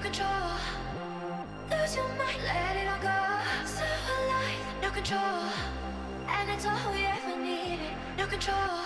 control. Lose your mind, let it all go. So alive, no control. And it's all we ever needed, no control.